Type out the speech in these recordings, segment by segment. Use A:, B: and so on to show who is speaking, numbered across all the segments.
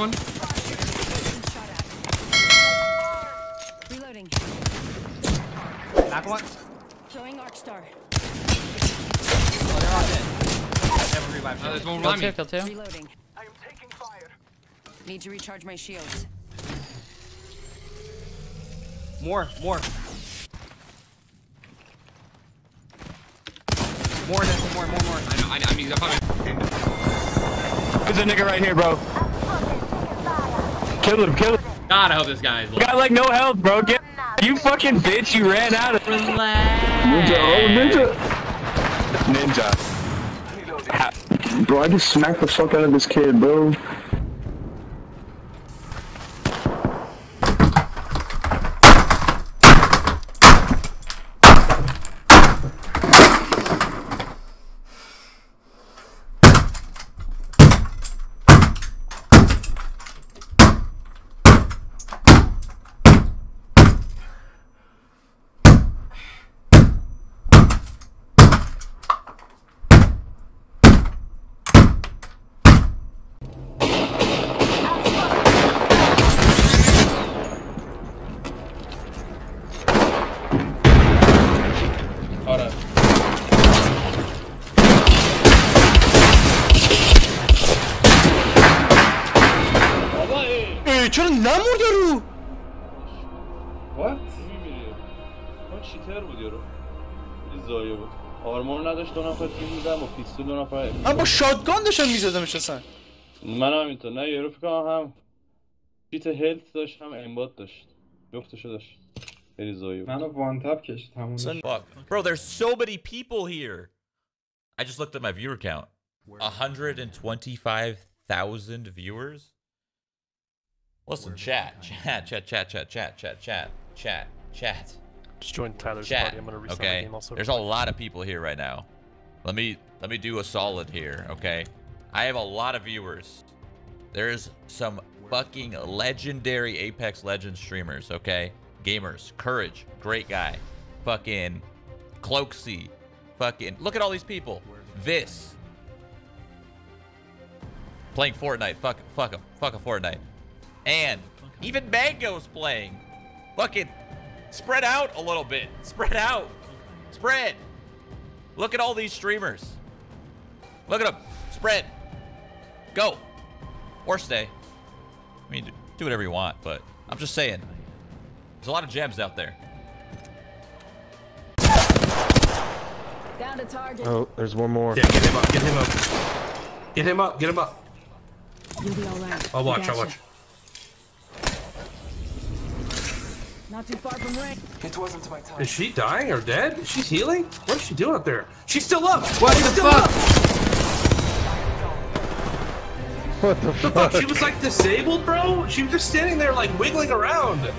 A: one.
B: Reloading.
C: Back one.
B: Throwing arc star.
C: Oh, they're all dead. Never revive.
A: Uh, there's one
D: Kill
A: behind me.
D: kill two.
B: Reloading. I am taking fire. Need to recharge my shields.
C: More, more. More, more, more, more.
A: I know. I, I mean, I'm coming.
E: There's a nigga right here, bro. Kill him, kill him.
A: God, I hope this guy is.
E: Got like no health, bro. Get you fucking bitch. You ran out of Ninja, oh ninja. Ninja. Bro, I just smacked the fuck out of this kid, bro.
F: What? من چیتر بود یارو این زایه بود آرمور نداشت دو نفر تیم بودم با پیستول دو نفر
E: من با شاتگان داشتم میزدمش اصلا
F: من هم اینطور نه یارو فکر کنم هم چیت هلت داشت هم امبات داشت جفتشو داشت خیلی زایه بود
G: منو وان تپ کشید تموم شد.
H: Fuck. Bro, there's so many people here. I just looked at my viewer count. 125,000 viewers? Listen, chat, chat, chat, chat, chat, chat, chat, chat, chat, chat.
I: Just join Tyler's
H: Chat.
I: party. I'm gonna restart the
H: Okay.
I: game also.
H: There's a lot of people here right now. Let me let me do a solid here, okay? I have a lot of viewers. There's some fucking legendary Apex Legends streamers, okay? Gamers, Courage, great guy. Fucking Cloakzy. Fucking look at all these people. This. Playing Fortnite. Fuck fuck him. Fuck a Fortnite. And even Mango's playing. Fucking spread out a little bit. Spread out. Spread. Look at all these streamers. Look at them. Spread. Go. Or stay. I mean, do whatever you want, but I'm just saying. There's a lot of gems out there.
B: Down to target.
I: Oh, there's one more.
G: Yeah, get him up, get him up. Get him up, get him up.
B: You'll be alright.
G: I'll watch, I'll watch.
B: Not too far from range.
G: Is she dying or dead? She's healing? What is she doing up there? She's still up!
A: What
G: She's
A: the
G: still
A: fuck?
G: up!
I: What the
G: The
I: fuck?
G: fuck? She was like disabled, bro? She was just standing there like wiggling around.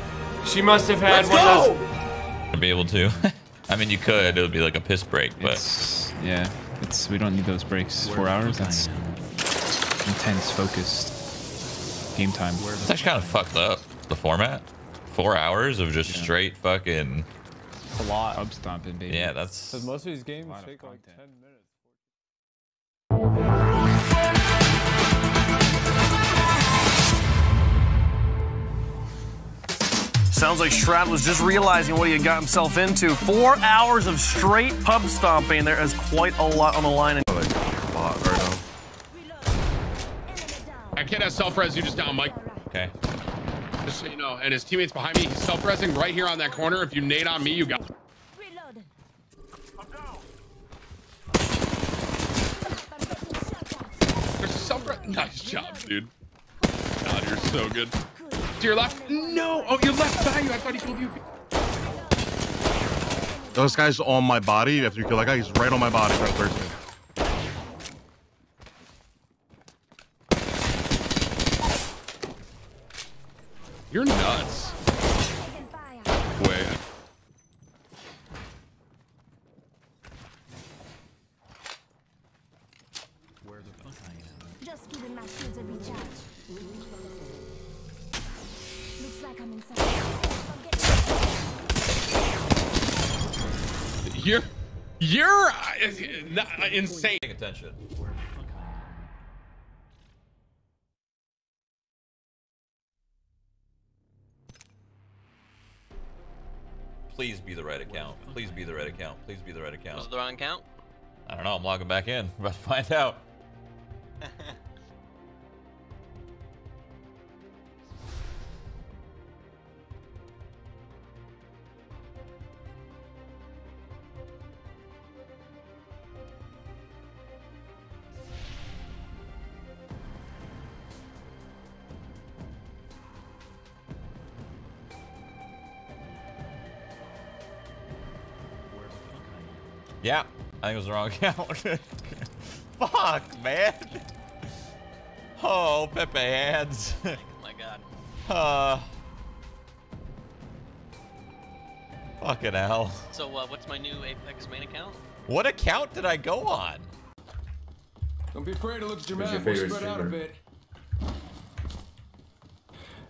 A: She must have had
G: Let's
A: one
G: go!
A: of those.
H: To be able to. I mean, you could. It would be like a piss break, but
J: It's, yeah, it's we don't need those breaks. Four hours. That's intense, focused game time.
H: it's actually kind of fucked up. The format. Four hours of just straight fucking.
J: a lot. Pub stomping, baby.
H: Yeah, that's.
I: Because most of these games
J: of take, like,
I: 10 minutes.
K: Sounds like Shroud was just realizing what he had got himself into. Four hours of straight pub stomping. There is quite a lot on the line.
A: That kid has self-res. You just down, Mike.
H: Okay.
A: Just so you know. And his teammates behind me. He's self-resing right here on that corner. If you nade on me, you got.
B: Reload.
A: There's a self-res. Nice job, dude. God, you're so good. To your left. No. Oh, your left behind you. I thought he killed you.
L: Those guys on my body. After you kill that guy, he's right on my body. Right where's
A: You're nuts. Wait. Where the fuck I am?
B: Just giving my shields a recharge. Looks like I'm inside.
A: You're you're uh, not, uh, insane.
H: Paying attention. Please be the right account. Please be the right account. Please be the right account.
C: Was it the wrong account?
H: I don't know. I'm logging back in. We're about to find out. Yeah, I think it was the wrong account. Fuck, man. Oh, Pepe hands.
C: oh my god.
H: uh, fucking hell.
C: So uh, what's my new Apex main account?
H: What account did I go on?
D: Don't be afraid to look at your
M: Who's.
D: We'll
M: favorite
D: spread out a bit.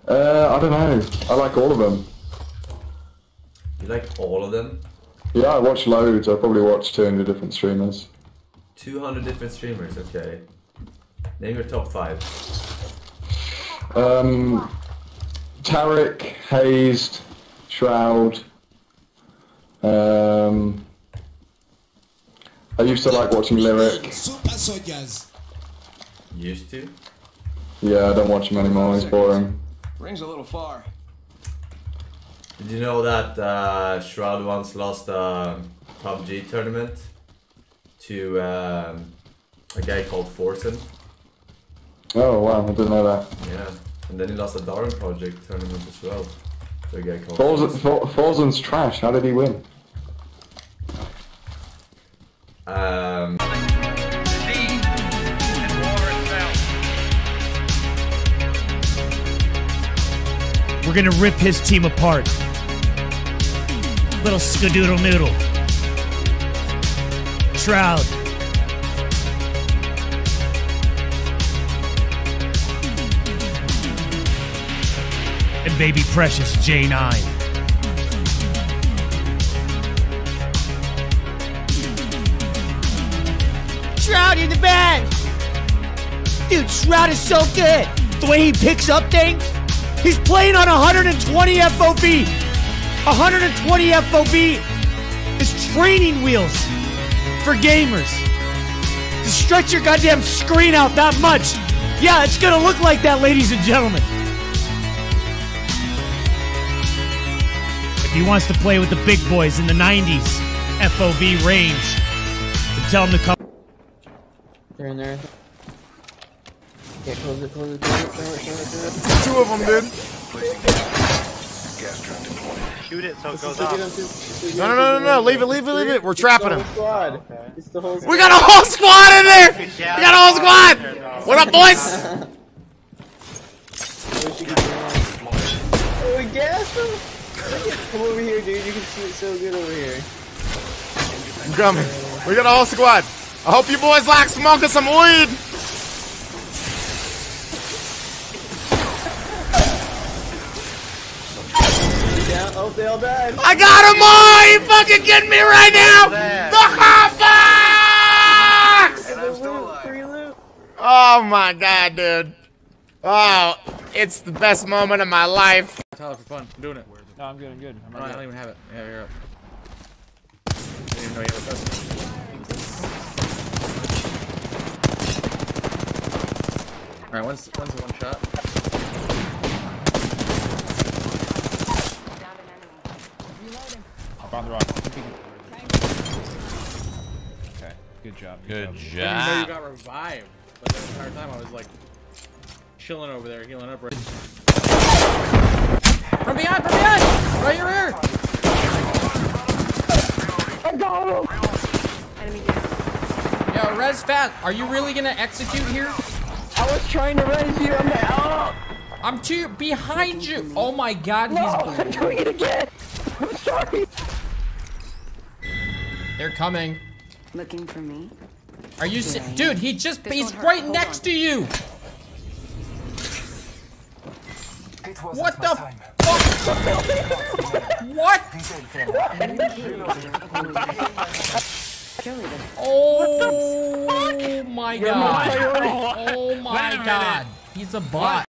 N: Uh, I don't know. I like all of them.
M: You like all of them?
N: Yeah, I watch loads. I probably watch 200 different streamers.
M: 200 different streamers, okay. Name your top five.
N: Um, Tarek, Hazed, Shroud. Um, I used to like watching Lirik.
M: Used to?
N: Yeah, I don't watch him anymore. He's boring.
D: Rings a little far.
M: Did you know that uh, Shroud once lost a PUBG tournament to um, a guy called Forsen?
N: Oh wow, I didn't know that.
M: Yeah, and then he lost a Darwin Project tournament as well to a guy called
N: Forsen, For- Forsen's trash. How did he win?
M: Um,
O: We're gonna rip his team apart. Little skadoodle noodle. Shroud. And baby precious J9. Shroud in the bag! Dude, Shroud is so good! The way he picks up things, he's playing on 120 FOV! 120 FOV is training wheels for gamers. To stretch your goddamn screen out that much. Yeah, it's gonna look like that, ladies and gentlemen. If he wants to play with the big boys in the 90s FOV range, then tell him to come.
P: They're in there. Yeah, close it, close it, close it, throw it, throw it, throw it.
Q: Two of them, dude.
R: Shoot it so it
P: This
R: goes off.
P: the good- this is the
Q: No, no, no, no, no. Leave it, leave it, leave it. We're trapping
P: the
Q: him.
P: Squad. It's the whole
Q: We got a whole squad in there. We got a whole squad. What up, boys?
P: Oh, we gassed him! Come over here, dude. You can see it so good over here.
Q: I'm coming. We got a whole squad. I hope you boys like smoking some weed.
P: Yeah, they all died.
Q: I got them all. Are you fucking kidding me right now? The hot box!
P: Free loot.
Q: Oh my god, dude. Oh, it's the best moment of my life.
S: Tyler, for fun. I'm doing it.
J: No, I'm good. I'm good. I'm
S: No, I don't even have it. Yeah, you're up. I didn't even know you had a pistol. Alright, when's, when's the one shot?
J: Up on the rock. Okay. Good job.
H: Good
S: I didn't even know you got revived. But the entire time I was like chilling over there, healing up right. From behind, from behind! Right your rear!
P: I got him!
S: Yo, Res Fat, are you really gonna execute here?
P: I was trying to res you. I'm out. Oh!
S: I'm too behind you. Oh my god,
P: No,
S: he's
P: I'm doing it again. I'm sorry.
S: They're coming.
B: Looking for me?
S: Are you si-
B: Yeah.
S: Dude, he just
B: This
S: he's right
B: Hold
S: next
B: on.
S: to you. What the oh fuck? what? Oh my
P: You're my
S: god. Oh my god. He's a bot.